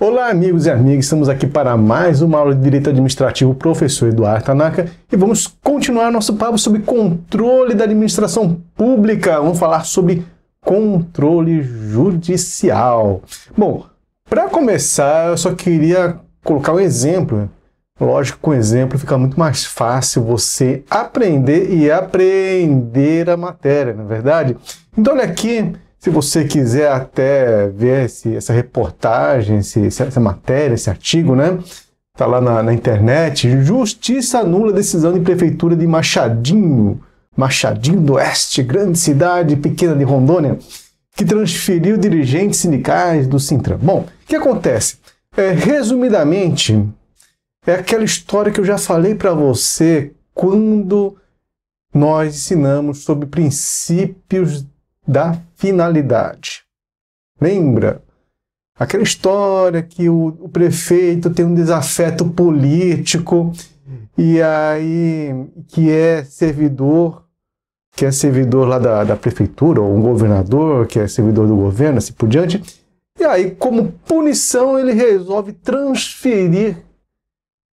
Olá, amigos e amigas, estamos aqui para mais uma aula de Direito Administrativo, professor Eduardo Tanaka, e vamos continuar nosso papo sobre controle da administração pública. Vamos falar sobre controle judicial. Bom, para começar, eu só queria colocar um exemplo. Lógico, com exemplo fica muito mais fácil você aprender e aprender a matéria, não é verdade? Então, olha aqui, se você quiser até ver esse, essa reportagem, esse, essa matéria, esse artigo, né? Está lá na, na, internet. Justiça anula decisão de prefeitura de Machadinho, Machadinho do Oeste, grande cidade pequena de Rondônia, que transferiu dirigentes sindicais do Sintra. Bom, o que acontece? É, resumidamente, é aquela história que eu já falei para você quando nós ensinamos sobre princípios da finalidade. Lembra? Aquela história que o, o, prefeito tem um desafeto político e aí que é servidor, que é servidor lá da, da prefeitura, ou um governador que é servidor do governo, assim por diante. E aí, como punição, ele resolve transferir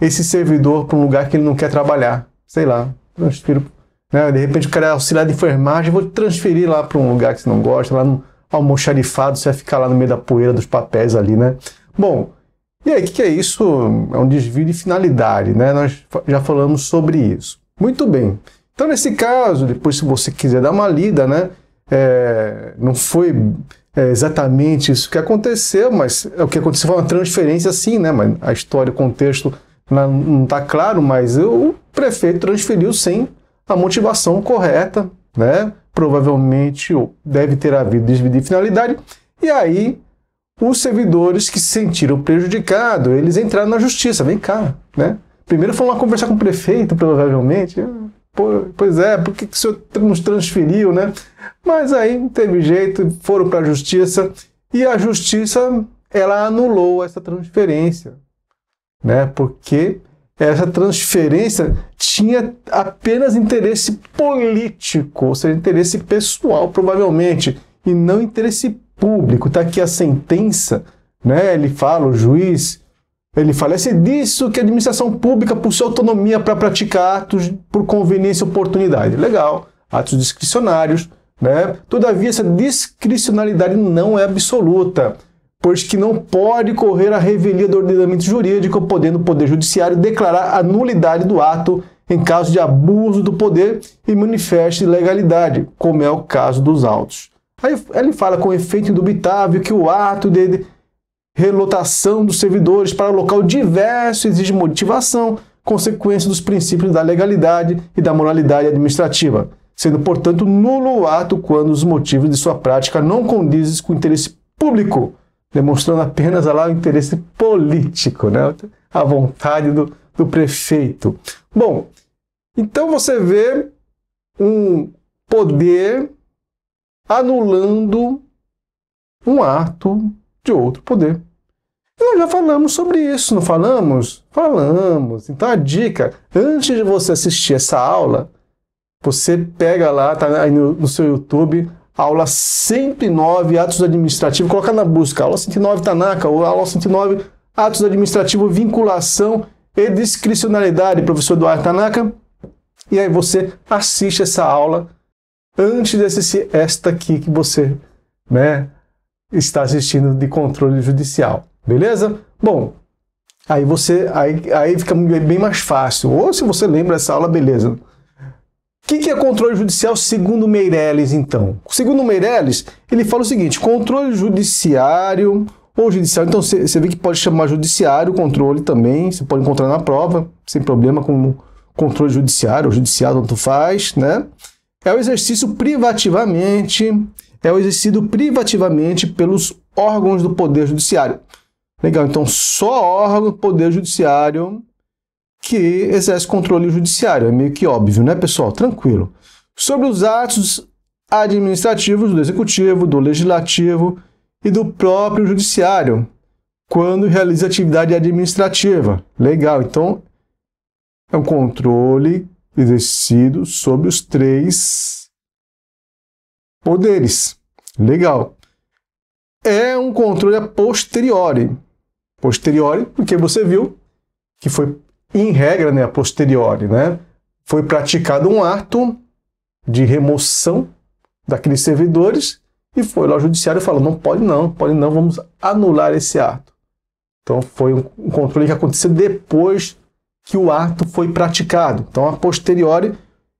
esse servidor para um lugar que ele não quer trabalhar. Sei lá, transfiro né? De repente o cara é auxiliar de enfermagem, vou transferir lá para um lugar que você não gosta, lá no almoxarifado, você vai ficar lá no meio da poeira dos papéis ali, né? Bom, e aí, o que, que é isso? É um desvio de finalidade, né? Nós já falamos sobre isso. Muito bem. Então, nesse caso, depois, se você quiser dar uma lida, né? É, não foi é, exatamente isso que aconteceu, mas é o que aconteceu foi uma transferência, sim, né? Mas a história, o contexto não está claro, mas o prefeito transferiu sem a motivação correta, né? Provavelmente deve ter havido desvio de finalidade, e aí os servidores que se sentiram prejudicados, eles entraram na justiça, vem cá, né? Primeiro foram lá conversar com o prefeito, provavelmente. Pois é, por que o senhor nos transferiu, né? Mas aí não teve jeito, foram para a justiça e a justiça ela anulou essa transferência, né? Porque essa transferência tinha apenas interesse político, ou seja, interesse pessoal, provavelmente, e não interesse público. Está aqui a sentença, né? ele fala, o juiz, ele fala, é disso que a administração pública possui autonomia para praticar atos por conveniência e oportunidade. Legal, atos discricionários, né? Todavia, essa discricionalidade não é absoluta pois que não pode correr a revelia do ordenamento jurídico, podendo o Poder Judiciário declarar a nulidade do ato em caso de abuso do poder e manifeste ilegalidade, como é o caso dos autos. Aí ele fala com efeito indubitável que o ato de relotação dos servidores para local diverso exige motivação, consequência dos princípios da legalidade e da moralidade administrativa, sendo, portanto, nulo o ato quando os motivos de sua prática não condizem com o interesse público demonstrando apenas lá o interesse político, né? a vontade do, do prefeito. Bom, então você vê um poder anulando um ato de outro poder. E nós já falamos sobre isso, não falamos? Falamos. Então a dica, antes de você assistir essa aula, você pega lá, tá aí no, no seu YouTube, aula 109, atos administrativos, coloca na busca, aula 109 Tanaka, ou aula 109, atos administrativos, vinculação e discricionalidade, professor Eduardo Tanaka. E aí você assiste essa aula antes de assistir esta aqui que você né, está assistindo de controle judicial. Beleza? Bom, aí você aí, aí fica bem mais fácil. Ou se você lembra essa aula, beleza. Que, que é controle judicial segundo Meirelles, então? Segundo Meirelles, ele fala o seguinte: controle judiciário ou judicial. Então você vê que pode chamar judiciário, controle também, você pode encontrar na prova, sem problema, como controle judiciário ou judicial, tanto faz, né? É o exercício privativamente, é o exercido privativamente pelos órgãos do Poder Judiciário. Legal, então só órgão do Poder Judiciário que exerce controle judiciário. É meio que óbvio, né, pessoal? Tranquilo. Sobre os atos administrativos do executivo, do legislativo e do próprio judiciário, quando realiza atividade administrativa. Legal, então é um controle exercido sobre os três poderes. Legal. É um controle a posteriori, posteriori, porque você viu que foi, em regra, né, a posteriori, né, foi praticado um ato de remoção daqueles servidores e foi lá o judiciário e falou, não pode não, pode não, vamos anular esse ato. Então foi um controle que aconteceu depois que o ato foi praticado. Então a posteriori,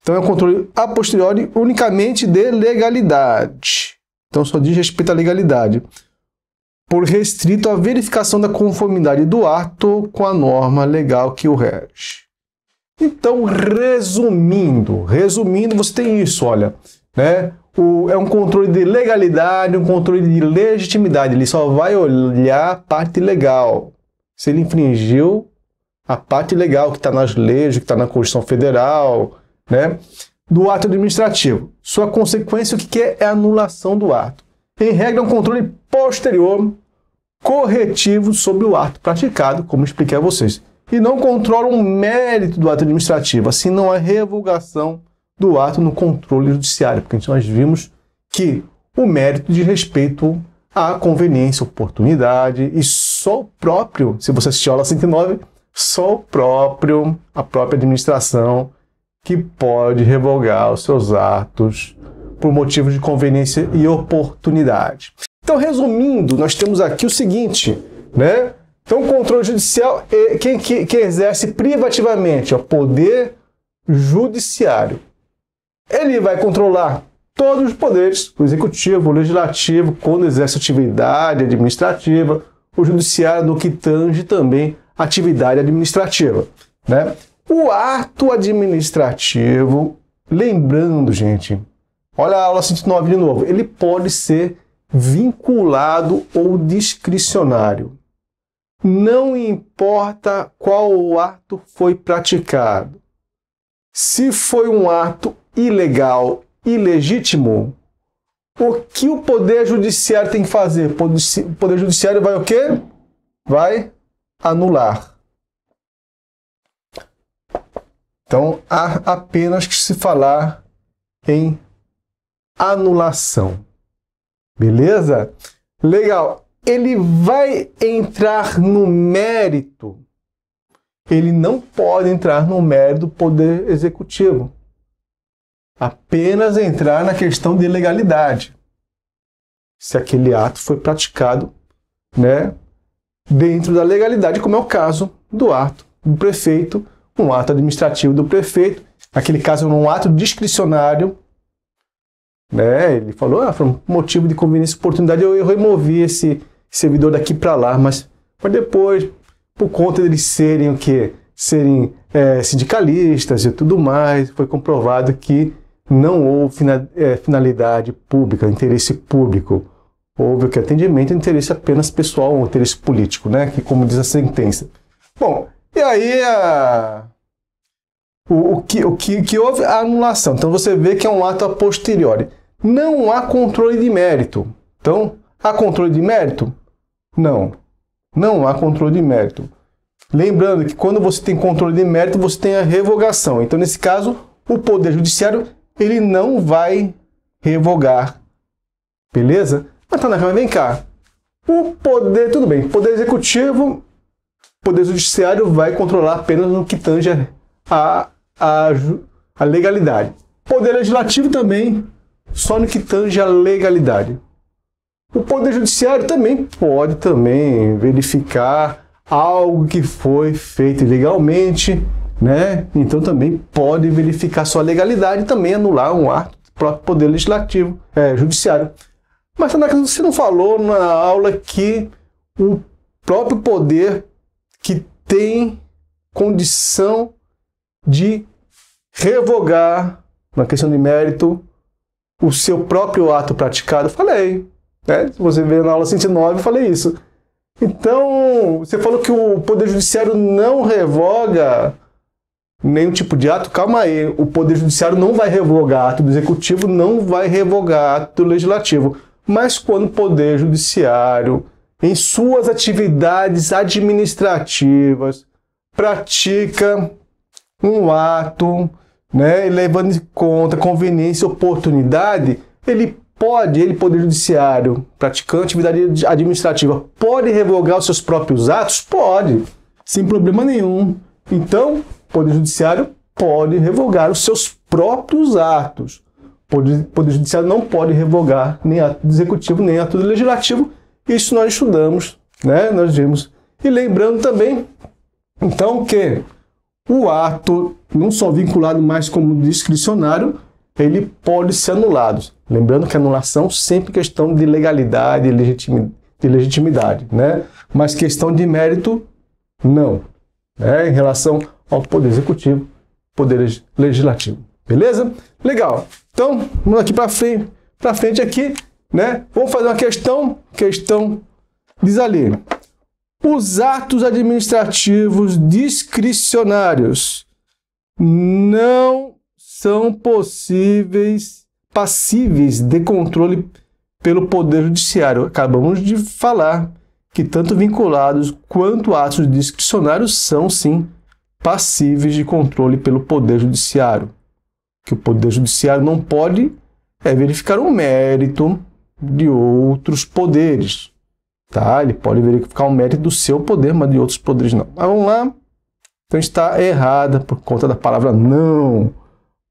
então é um controle a posteriori unicamente de legalidade. Então só diz respeito à legalidade. Por restrito à verificação da conformidade do ato com a norma legal que o rege. Então, resumindo, resumindo, você tem isso, olha, né? O, é um controle de legalidade, um controle de legitimidade. Ele só vai olhar a parte legal. Se ele infringiu a parte legal que está nas leis, que está na Constituição Federal, né? Do ato administrativo. Sua consequência, o que é? É anulação do ato. Em regra, é um controle posterior corretivo sobre o ato praticado, como expliquei a vocês. E não controla o mérito do ato administrativo, assim não há revogação do ato no controle judiciário, porque nós vimos que o mérito diz respeito à conveniência, oportunidade e só o próprio, se você assistiu a aula 109, só o próprio, a própria administração que pode revogar os seus atos por motivos de conveniência e oportunidade. Então, resumindo, nós temos aqui o seguinte, né? Então, o controle judicial é quem, quem, quem exerce privativamente o poder judiciário. Ele vai controlar todos os poderes, o executivo, o legislativo, quando exerce atividade administrativa, o judiciário no que tange também atividade administrativa. Né? O ato administrativo, lembrando, gente, olha a aula 109 de novo, ele pode ser vinculado ou discricionário. Não importa qual ato foi praticado. Se foi um ato ilegal, ilegítimo, o que o Poder Judiciário tem que fazer? O Poder Judiciário vai o quê? Vai anular. Então, há apenas que se falar em anulação. Beleza? Legal. Ele vai entrar no mérito. Ele não pode entrar no mérito do poder executivo apenas entrar na questão de legalidade. Se aquele ato foi praticado, né, dentro da legalidade, como é o caso do ato do prefeito, um ato administrativo do prefeito, naquele caso um ato discricionário, né, ele falou, ah, foi um motivo de conveniência oportunidade, eu, eu removi esse servidor daqui para lá, mas, mas depois, por conta deles serem o quê? Serem é, sindicalistas e tudo mais, foi comprovado que não houve é, finalidade pública, interesse público. Houve o que atendimento, interesse apenas pessoal, interesse político, né? Que como diz a sentença. Bom, e aí a, o, o, que, o que, que houve? A anulação. Então você vê que é um ato a posteriori. Não há controle de mérito. Então, há controle de mérito? Não. Não há controle de mérito. Lembrando que quando você tem controle de mérito, você tem a revogação. Então, nesse caso, o Poder Judiciário ele não vai revogar. Beleza? Mas tá na cama, vem cá. O poder, tudo bem, poder executivo, poder judiciário vai controlar apenas no que tange a, a, a legalidade. Poder legislativo também, só no que tange a legalidade. O poder judiciário também pode também verificar algo que foi feito ilegalmente né? Então também pode verificar sua legalidade e também anular um ato do próprio Poder Legislativo, é, Judiciário. Mas você não falou na aula que o próprio poder que tem condição de revogar, na questão de mérito, o seu próprio ato praticado? Falei. Né? Se você vê na aula 109, eu falei isso. Então, você falou que o Poder Judiciário não revoga nenhum tipo de ato, calma aí, o Poder Judiciário não vai revogar ato do Executivo, não vai revogar ato do Legislativo. Mas quando o Poder Judiciário, em suas atividades administrativas, pratica um ato, né, levando em conta conveniência oportunidade, ele pode, ele, Poder Judiciário, praticando atividade administrativa, pode revogar os seus próprios atos? Pode, sem problema nenhum. Então, Poder Judiciário pode revogar os seus próprios atos. Poder, Poder Judiciário não pode revogar nem ato executivo, nem ato legislativo. Isso nós estudamos, né? Nós vimos. E lembrando também, então, que o ato, não só vinculado mais como discricionário, ele pode ser anulado. Lembrando que anulação sempre questão de legalidade de legitimidade, né? Mas questão de mérito, não. Né? Em relação ao Poder Executivo, Poder Legislativo. Beleza? Legal. Então, vamos aqui para frente, para frente aqui, né? Vamos fazer uma questão, questão diz ali. Os atos administrativos discricionários não são possíveis, passíveis de controle pelo Poder Judiciário. Acabamos de falar que tanto vinculados quanto atos discricionários são, sim, passíveis de controle pelo Poder Judiciário. Que o Poder Judiciário não pode é verificar o mérito de outros poderes. Tá? Ele pode verificar o mérito do seu poder, mas de outros poderes não. Mas vamos lá. Então está errada por conta da palavra não.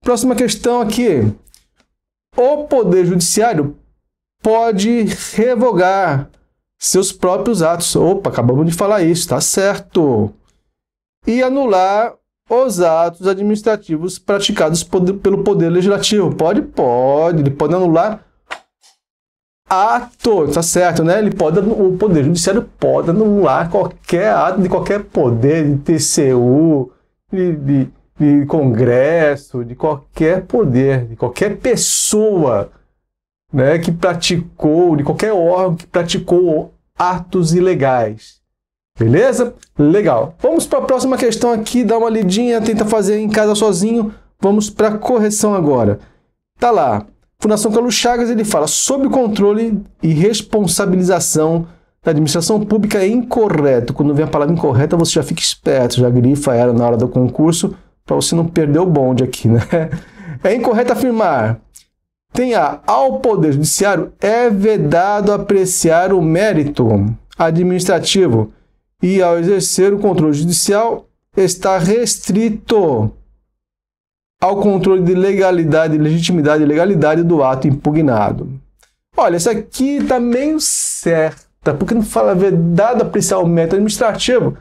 Próxima questão aqui. O Poder Judiciário pode revogar seus próprios atos. Opa, acabamos de falar isso, está certo. E anular os atos administrativos praticados pelo Poder Legislativo. Pode? Pode. Ele pode anular ato, tá certo, né? Ele pode, o Poder Judiciário pode anular qualquer ato de qualquer poder, de TCU, de, de, de Congresso, de qualquer poder, de qualquer pessoa né, que praticou, de qualquer órgão que praticou atos ilegais. Beleza? Legal. Vamos para a próxima questão aqui, dá uma lidinha, tenta fazer em casa sozinho. Vamos para a correção agora. Tá lá. Fundação Carlos Chagas, ele fala sobre controle e responsabilização da administração pública é incorreto. Quando vem a palavra incorreta, você já fica esperto, já grifa ela na hora do concurso, para você não perder o bonde aqui, né? É incorreto afirmar. Tem a, ao Poder Judiciário é vedado apreciar o mérito administrativo e, ao exercer o controle judicial, está restrito ao controle de legalidade, legitimidade e legalidade do ato impugnado. Olha, essa aqui está meio certa, porque não fala vedado apreciar o método administrativo.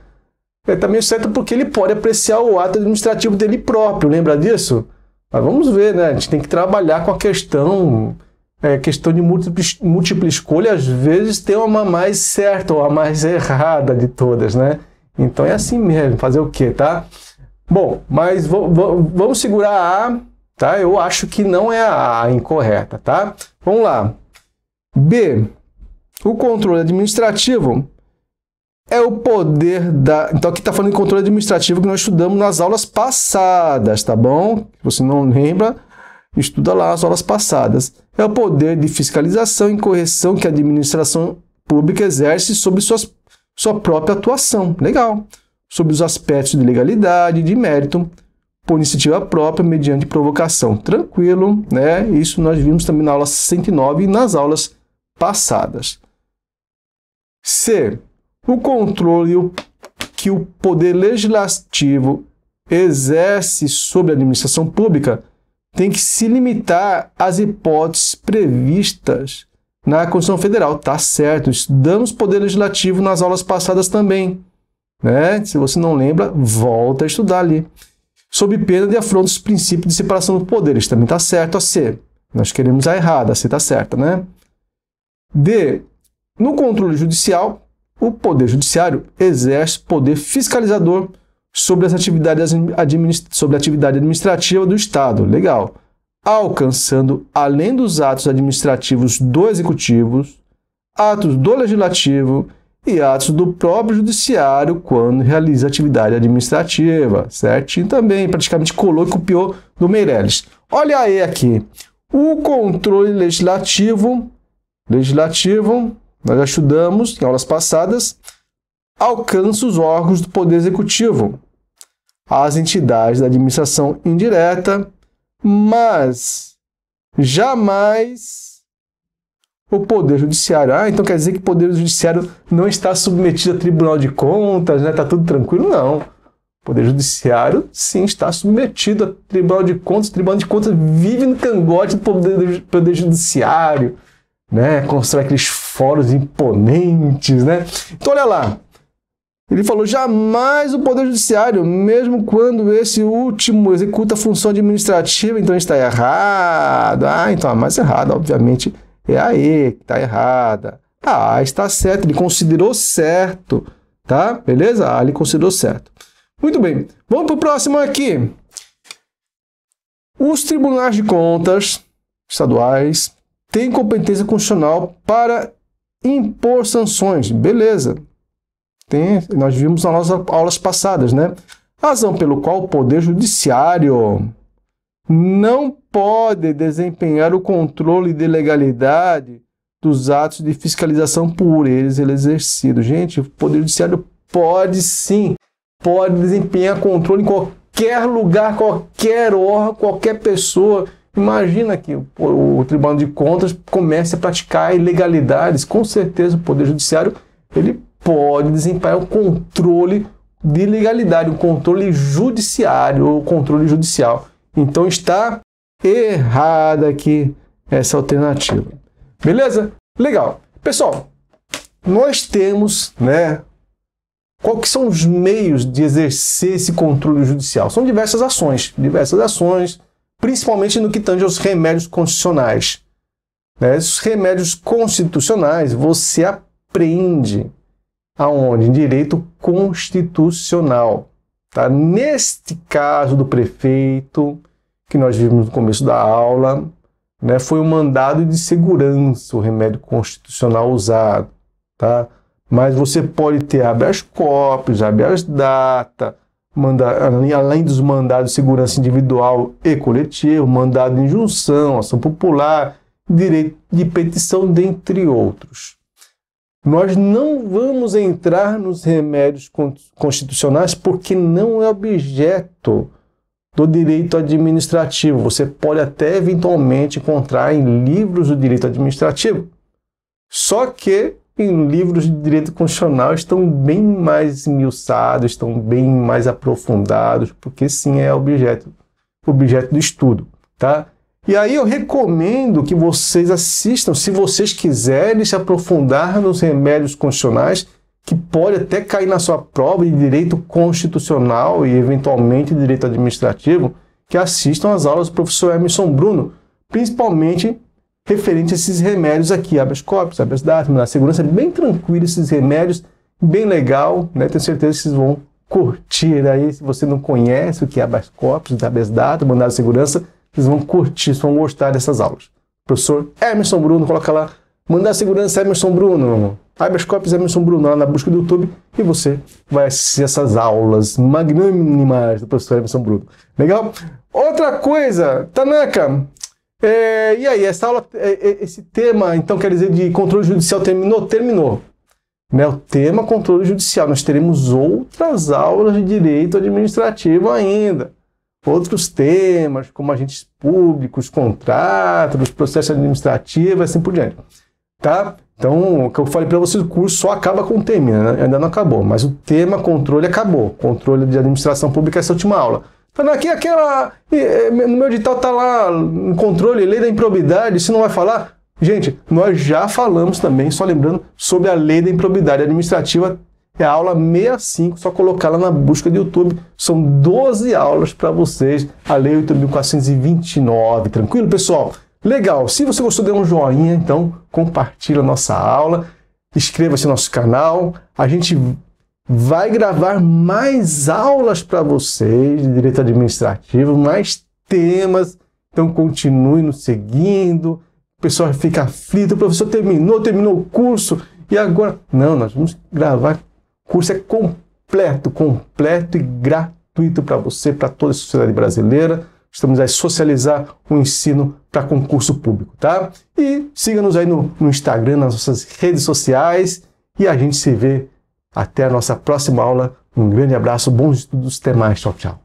Está meio certo porque ele pode apreciar o ato administrativo dele próprio, lembra disso? Mas vamos ver, né? A gente tem que trabalhar com a questão, é, questão de múltipla, múltipla escolha, às vezes tem uma mais certa ou a mais errada de todas, né? Então é assim mesmo, fazer o quê, tá? Bom, mas vamos segurar a tá? Eu acho que não é a A incorreta, tá? Vamos lá. B. O controle administrativo é o poder da. Então, aqui está falando de controle administrativo que nós estudamos nas aulas passadas, tá bom? Se você não lembra, estuda lá as aulas passadas. É o poder de fiscalização e correção que a administração pública exerce sobre suas, sua própria atuação. Legal sobre os aspectos de legalidade e de mérito por iniciativa própria mediante provocação. Tranquilo, né? Isso nós vimos também na aula 109 e nas aulas passadas. C. O controle que o poder legislativo exerce sobre a administração pública tem que se limitar às hipóteses previstas na Constituição Federal. Tá certo, estudamos poder legislativo nas aulas passadas também. Né? Se você não lembra, volta a estudar ali. Sob pena de afronto aos princípios de separação dos poderes. Também está certo a C. Nós queremos a errada, a C está certa, né? D. No controle judicial, o Poder Judiciário exerce poder fiscalizador sobre, as atividades sobre a atividade administrativa do Estado. Legal. Alcançando, além dos atos administrativos do Executivo, atos do Legislativo e atos do próprio judiciário quando realiza atividade administrativa, certinho também, praticamente colou e copiou do Meirelles. Olha aí aqui, o controle legislativo, legislativo, nós já estudamos em aulas passadas, alcança os órgãos do Poder Executivo, as entidades da administração indireta, mas jamais o Poder Judiciário. Ah, então quer dizer que o Poder Judiciário não está submetido a Tribunal de Contas, né? Está tudo tranquilo? Não. O Poder Judiciário, sim, está submetido a Tribunal de Contas. O Tribunal de Contas vive no cangote do Poder, poder Judiciário, né? Constrói aqueles fóruns imponentes, né? Então, olha lá. Ele falou: jamais o Poder Judiciário, mesmo quando esse último executa a função administrativa, então está errado. Ah, então a mais errada, obviamente, é a E, que está errada. A está certo, ele considerou certo, tá? Beleza? A ele considerou certo. Muito bem, vamos para o próximo aqui. Os tribunais de contas estaduais têm competência constitucional para impor sanções. Beleza. Tem, nós vimos nas nossas aulas passadas, né? Razão pelo qual o Poder Judiciário não pode desempenhar o controle de legalidade dos atos de fiscalização por eles exercidos. Gente, o Poder Judiciário pode sim, pode desempenhar controle em qualquer lugar, qualquer órgão, qualquer pessoa. Imagina que o, o Tribunal de Contas comece a praticar ilegalidades. Com certeza o Poder Judiciário ele pode desempenhar o controle de legalidade, o controle judiciário ou controle judicial. Então está errada aqui essa alternativa. Beleza? Legal. Pessoal, nós temos, né, quais são os meios de exercer esse controle judicial? São diversas ações, diversas ações, principalmente no que tange aos remédios constitucionais. Né? Esses remédios constitucionais você aprende aonde? Em direito constitucional. Tá? Neste caso do prefeito, que nós vimos no começo da aula, né, foi o mandado de segurança, o remédio constitucional usado. Tá? Mas você pode ter habeas corpus, habeas data, manda, além dos mandados de segurança individual e coletivo, mandado de injunção, ação popular, direito de petição, dentre outros. Nós não vamos entrar nos remédios constitucionais porque não é objeto do direito administrativo. Você pode até eventualmente encontrar em livros do direito administrativo. Só que em livros de direito constitucional estão bem mais esmiuçados, estão bem mais aprofundados, porque sim é objeto, objeto do estudo, tá? E aí eu recomendo que vocês assistam, se vocês quiserem se aprofundar nos remédios constitucionais, que pode até cair na sua prova de direito constitucional e eventualmente direito administrativo, que assistam às aulas do professor Emerson Bruno, principalmente referente a esses remédios aqui, habeas corpus, habeas data, na segurança, bem tranquilo esses remédios, bem legal, né? Tenho certeza que vocês vão curtir aí, se você não conhece o que é habeas corpus, habeas data, mandado de segurança, vocês vão curtir, vocês vão gostar dessas aulas. Professor Emerson Bruno, coloca lá, mandar segurança Emerson Bruno, habeas corpus Emerson Bruno, lá na busca do YouTube, e você vai assistir essas aulas magnânimas do professor Emerson Bruno. Legal? Outra coisa, Tanaka, é, e aí, essa aula, é, é, esse tema, então, quer dizer, de controle judicial terminou? Terminou. Né? O tema controle judicial. Nós teremos outras aulas de direito administrativo ainda outros temas, como agentes públicos, contratos, processos administrativos, assim por diante. Tá? Então, o que eu falei para vocês, o curso só acaba com o tema, né? ainda não acabou, mas o tema controle acabou. Controle de administração pública é essa última aula. Falando aqui, aquela. No meu edital tá lá, controle, lei da improbidade, se não vai falar. Gente, nós já falamos também, só lembrando, sobre a lei da improbidade administrativa é a aula 65, só colocar lá na busca do YouTube. São 12 aulas para vocês, a Lei 8.429. Tranquilo, pessoal? Legal. Se você gostou, dê um joinha, então compartilha a nossa aula, inscreva-se no nosso canal. A gente vai gravar mais aulas para vocês de direito administrativo, mais temas. Então continue nos seguindo. O pessoal fica aflito, o professor terminou, terminou o curso e agora. Não, nós vamos gravar o curso é completo, completo e gratuito para você, para toda a sociedade brasileira. Estamos a socializar o ensino para concurso público, tá? E siga-nos aí no, no Instagram, nas nossas redes sociais e a gente se vê até a nossa próxima aula. Um grande abraço, bons estudos, até mais, tchau, tchau.